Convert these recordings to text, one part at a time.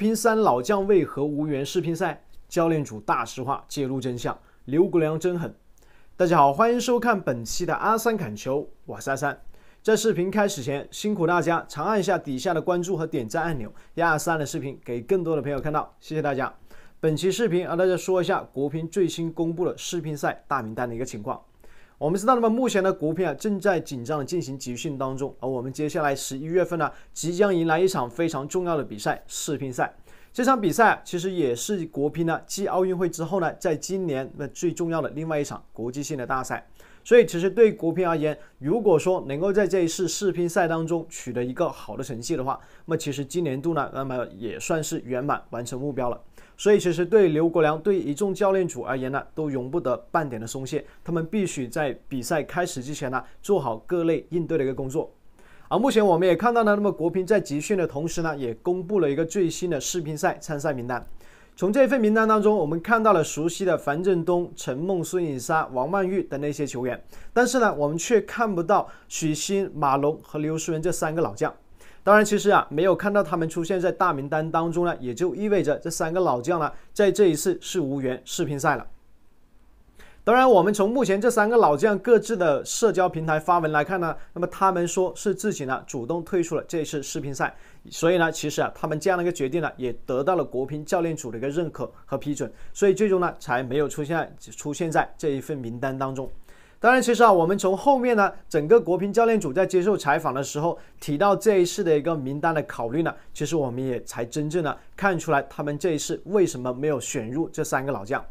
拼三老将为何无缘世乒赛？教练组大实话揭露真相，刘国梁真狠。大家好，欢迎收看本期的阿三砍球，我是阿三。在视频开始前，辛苦大家长按一下底下的关注和点赞按钮，让阿三的视频给更多的朋友看到，谢谢大家。本期视频和大家说一下国乒最新公布的世乒赛大名单的一个情况。我们知道，那么目前的国乒啊正在紧张的进行集训当中，而我们接下来十一月份呢，即将迎来一场非常重要的比赛——世乒赛。这场比赛其实也是国乒呢继奥运会之后呢，在今年那最重要的另外一场国际性的大赛。所以，其实对国乒而言，如果说能够在这一次世乒赛当中取得一个好的成绩的话，那么其实今年度呢，那么也算是圆满完成目标了。所以，其实对刘国梁、对一众教练组而言呢，都容不得半点的松懈。他们必须在比赛开始之前呢，做好各类应对的一个工作。而目前我们也看到呢，那么国乒在集训的同时呢，也公布了一个最新的世乒赛参赛名单。从这份名单当中，我们看到了熟悉的樊振东、陈梦、孙颖莎、王曼玉等那些球员，但是呢，我们却看不到许昕、马龙和刘诗雯这三个老将。当然，其实啊，没有看到他们出现在大名单当中呢，也就意味着这三个老将呢，在这一次是无缘世乒赛了。当然，我们从目前这三个老将各自的社交平台发文来看呢，那么他们说是自己呢主动退出了这一次世乒赛，所以呢，其实啊，他们这样的一个决定呢，也得到了国乒教练组的一个认可和批准，所以最终呢，才没有出现出现在这一份名单当中。当然，其实啊，我们从后面呢，整个国乒教练组在接受采访的时候提到这一次的一个名单的考虑呢，其实我们也才真正的看出来他们这一次为什么没有选入这三个老将。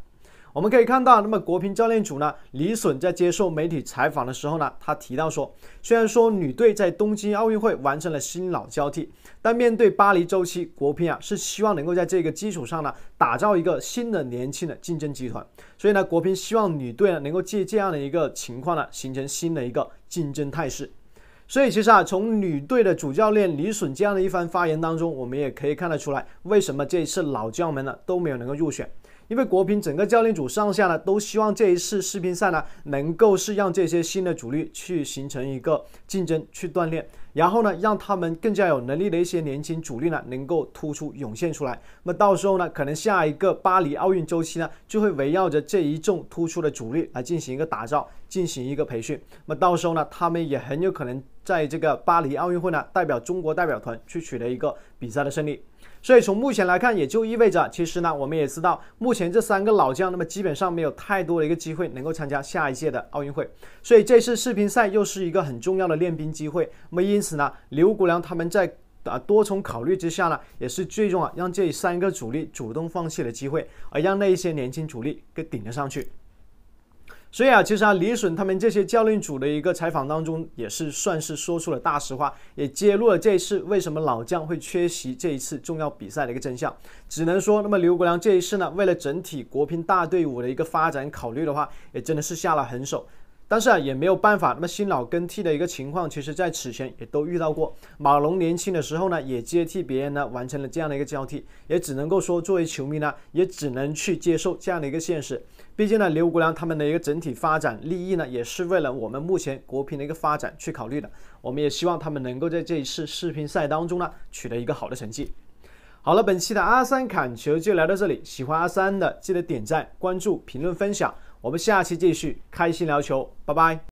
我们可以看到，那么国乒教练组呢，李隼在接受媒体采访的时候呢，他提到说，虽然说女队在东京奥运会完成了新老交替，但面对巴黎周期，国乒啊是希望能够在这个基础上呢，打造一个新的年轻的竞争集团。所以呢，国乒希望女队呢能够借这样的一个情况呢，形成新的一个竞争态势。所以其实啊，从女队的主教练李隼这样的一番发言当中，我们也可以看得出来，为什么这一次老将们呢都没有能够入选。因为国乒整个教练组上下呢，都希望这一次世乒赛呢，能够是让这些新的主力去形成一个竞争，去锻炼，然后呢，让他们更加有能力的一些年轻主力呢，能够突出涌现出来。那么到时候呢，可能下一个巴黎奥运周期呢，就会围绕着这一众突出的主力来进行一个打造，进行一个培训。那么到时候呢，他们也很有可能在这个巴黎奥运会呢，代表中国代表团去取得一个比赛的胜利。所以从目前来看，也就意味着，其实呢，我们也知道，目前这三个老将，那么基本上没有太多的一个机会能够参加下一届的奥运会。所以这次世乒赛又是一个很重要的练兵机会。那么因此呢，刘国梁他们在啊多重考虑之下呢，也是最终啊让这三个主力主动放弃了机会，而让那一些年轻主力给顶了上去。所以啊，其实啊，李隼他们这些教练组的一个采访当中，也是算是说出了大实话，也揭露了这一次为什么老将会缺席这一次重要比赛的一个真相。只能说，那么刘国梁这一次呢，为了整体国乒大队伍的一个发展考虑的话，也真的是下了狠手。但是啊，也没有办法。那么新老更替的一个情况，其实在此前也都遇到过。马龙年轻的时候呢，也接替别人呢，完成了这样的一个交替，也只能够说，作为球迷呢，也只能去接受这样的一个现实。毕竟呢，刘国梁他们的一个整体发展利益呢，也是为了我们目前国乒的一个发展去考虑的。我们也希望他们能够在这一次世乒赛当中呢，取得一个好的成绩。好了，本期的阿三砍球就聊到这里。喜欢阿三的，记得点赞、关注、评论、分享。我们下期继续开心聊球，拜拜。